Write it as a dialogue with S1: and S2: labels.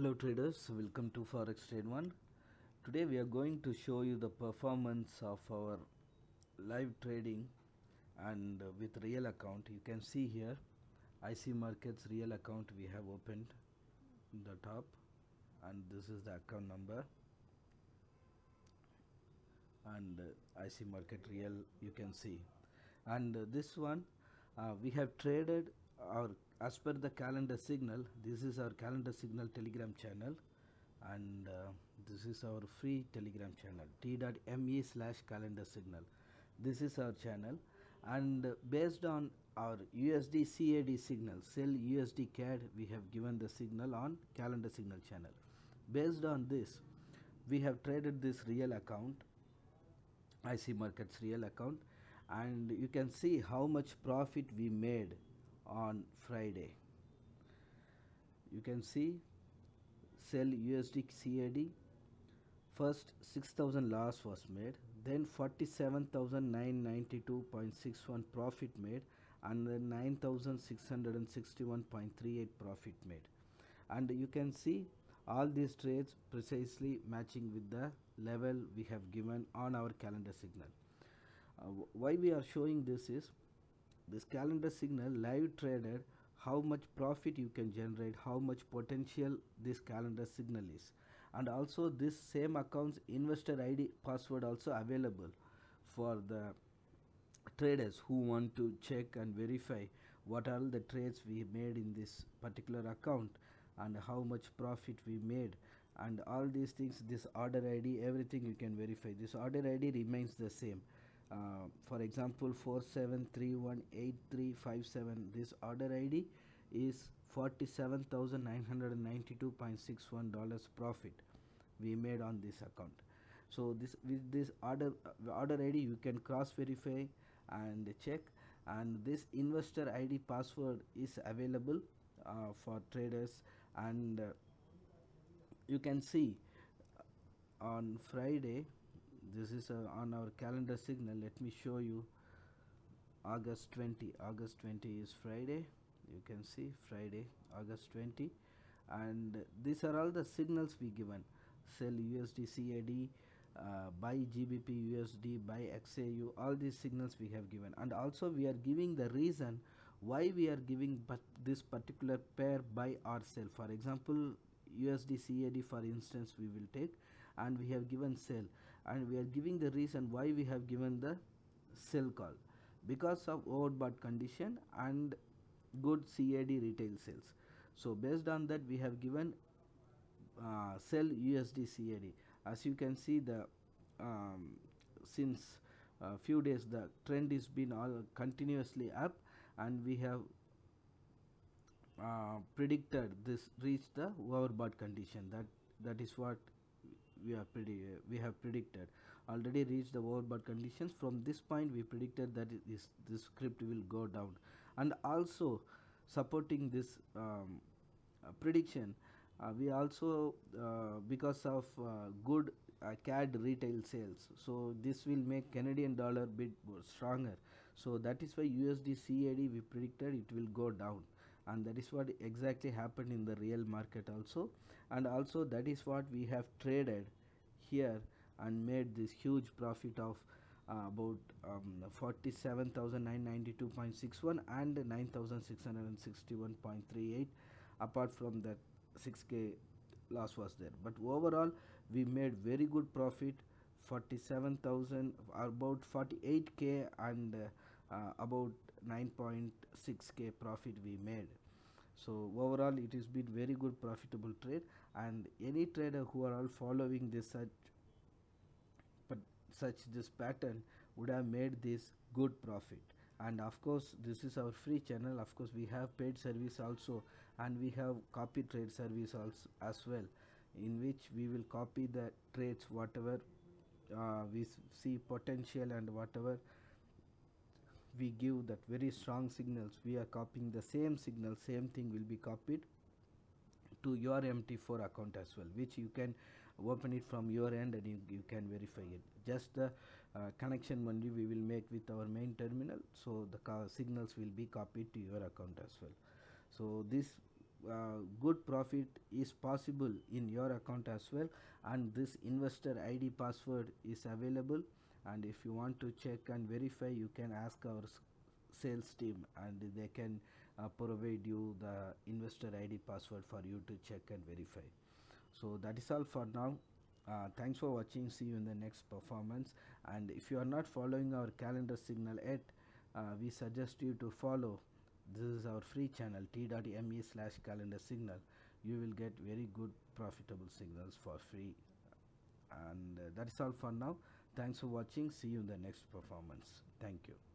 S1: Hello traders, welcome to Forex Trade One. Today we are going to show you the performance of our live trading and uh, with real account. You can see here IC Markets real account we have opened the top and this is the account number and uh, IC Market real you can see and uh, this one uh, we have traded our as per the calendar signal this is our calendar signal telegram channel and uh, this is our free telegram channel t.me slash calendar signal. This is our channel and based on our usd cad signal sell usd cad we have given the signal on calendar signal channel. Based on this we have traded this real account ic markets real account and you can see how much profit we made on Friday. You can see sell USD CAD first 6000 loss was made. Then 47992.61 profit made and then 9661.38 profit made. And you can see all these trades precisely matching with the level we have given on our calendar signal. Uh, why we are showing this is this calendar signal live traded how much profit you can generate how much potential this calendar signal is. And also this same accounts investor id password also available for the traders who want to check and verify what are the trades we made in this particular account and how much profit we made. And all these things this order id everything you can verify. This order id remains the same uh, for example 47318357 this order id is $47,992.61 profit we made on this account. So this with this order uh, order id you can cross verify and check. And this investor id password is available uh, for traders. And uh, you can see on friday this is uh, on our calendar signal. Let me show you. August 20 august 20 is friday. You can see friday august 20 and these are all the signals we given. Sell usd cad uh, buy gbp usd buy xau all these signals we have given. And also we are giving the reason why we are giving but this particular pair buy or sell for example usd cad for instance we will take and we have given sell and we are giving the reason why we have given the sell call because of overbought condition and good CAD retail sales. So based on that we have given uh, sell USD CAD. As you can see the um, since a few days the trend is been all continuously up and we have uh, predicted this reach the overbought condition that that is what we are pretty uh, we have predicted. Already reached the overbought conditions. From this point we predicted that this this script will go down. And also supporting this um, uh, prediction uh, we also uh, because of uh, good CAD retail sales so this will make Canadian dollar bit more stronger. So that is why USD CAD we predicted it will go down and that is what exactly happened in the real market also. And also that is what we have traded here and made this huge profit of uh, about um, 47,992.61 and 9,661.38 apart from that 6k loss was there. But overall we made very good profit 47,000 about 48k and uh, about 9.6k profit we made so overall it has been very good profitable trade. And any trader who are all following this such but such this pattern would have made this good profit. And of course this is our free channel. Of course we have paid service also and we have copy trade service also as well in which we will copy the trades whatever uh, we see potential and whatever we give that very strong signals we are copying the same signal same thing will be copied to your mt4 account as well which you can open it from your end and you, you can verify it. Just the uh, connection only we will make with our main terminal so the signals will be copied to your account as well. So this uh, good profit is possible in your account as well and this investor id password is available and if you want to check and verify you can ask our sales team and they can uh, provide you the investor id password for you to check and verify. So that is all for now. Uh, thanks for watching. See you in the next performance. And if you are not following our calendar signal yet uh, we suggest you to follow. This is our free channel t.me slash calendar signal. You will get very good profitable signals for free. And uh, that is all for now thanks for watching. See you in the next performance. Thank you